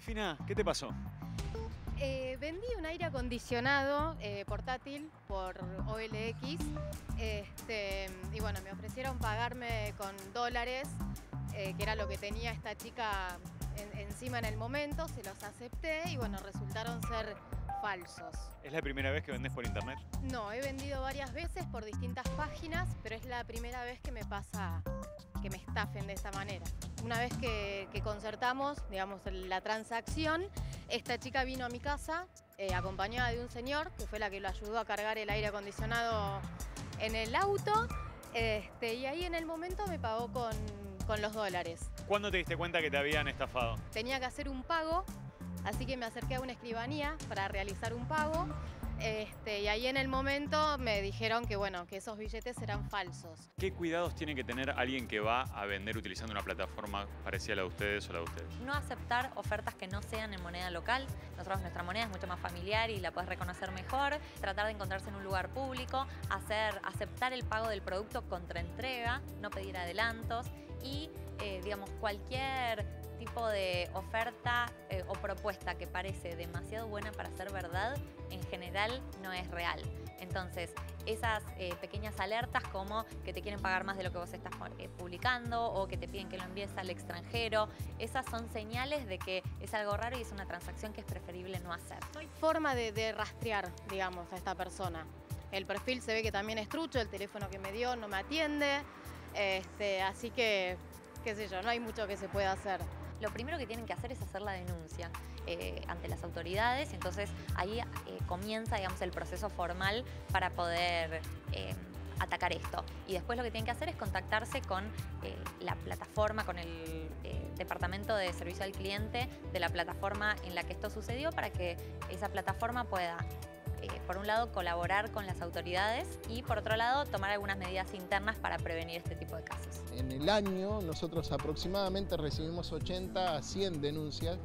Delfina, ¿qué te pasó? Eh, vendí un aire acondicionado eh, portátil por OLX este, y bueno, me ofrecieron pagarme con dólares, eh, que era lo que tenía esta chica en- encima en el momento, se los acepté y bueno, resultaron ser falsos. ¿Es la primera vez que vendes por internet? No, he vendido varias veces por distintas páginas, pero es la primera vez que me pasa que me estafen de esta manera. Una vez que, que concertamos, digamos, la transacción, esta chica vino a mi casa eh, acompañada de un señor que fue la que lo ayudó a cargar el aire acondicionado en el auto. Este, y ahí en el momento me pagó con, con los dólares. ¿Cuándo te diste cuenta que te habían estafado? Tenía que hacer un pago, así que me acerqué a una escribanía para realizar un pago. Este, y ahí en el momento me dijeron que bueno, que esos billetes eran falsos. ¿Qué cuidados tiene que tener alguien que va a vender utilizando una plataforma parecida a la de ustedes o la de ustedes? No aceptar ofertas que no sean en moneda local. Nosotros nuestra moneda es mucho más familiar y la puedes reconocer mejor. Tratar de encontrarse en un lugar público, hacer, aceptar el pago del producto contra entrega, no pedir adelantos y eh, digamos cualquier tipo de oferta eh, o propuesta que parece demasiado buena para ser verdad, en general no es real. Entonces, esas eh, pequeñas alertas como que te quieren pagar más de lo que vos estás eh, publicando o que te piden que lo envíes al extranjero, esas son señales de que es algo raro y es una transacción que es preferible no hacer. Hay forma de, de rastrear, digamos, a esta persona. El perfil se ve que también es trucho, el teléfono que me dio no me atiende, este, así que, qué sé yo, no hay mucho que se pueda hacer. Lo primero que tienen que hacer es hacer la denuncia eh, ante las autoridades entonces ahí eh, comienza digamos, el proceso formal para poder eh, atacar esto. Y después lo que tienen que hacer es contactarse con la plataforma, con el departamento de servicio al cliente de la plataforma en la que esto sucedió para que esa plataforma pueda eh, por un lado, colaborar con las autoridades y por otro lado, tomar algunas medidas internas para prevenir este tipo de casos. En el año nosotros aproximadamente recibimos 80 a 100 denuncias,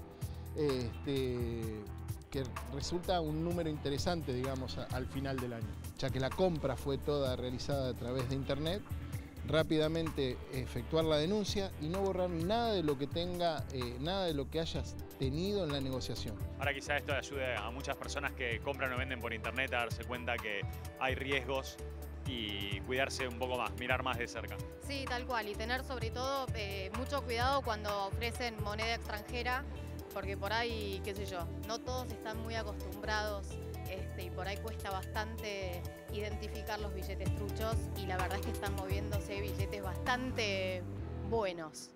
este, que resulta un número interesante, digamos, al final del año, ya que la compra fue toda realizada a través de internet. Rápidamente efectuar la denuncia y no borrar nada de lo que tenga, eh, nada de lo que hayas tenido en la negociación. Ahora quizá esto ayude a muchas personas que compran o venden por internet a darse cuenta que hay riesgos y cuidarse un poco más, mirar más de cerca. Sí, tal cual, y tener sobre todo eh, mucho cuidado cuando ofrecen moneda extranjera, porque por ahí, qué sé yo, no todos están muy acostumbrados este, y por ahí cuesta bastante identificar los billetes truchos y la verdad es que están moviéndose billetes bastante buenos.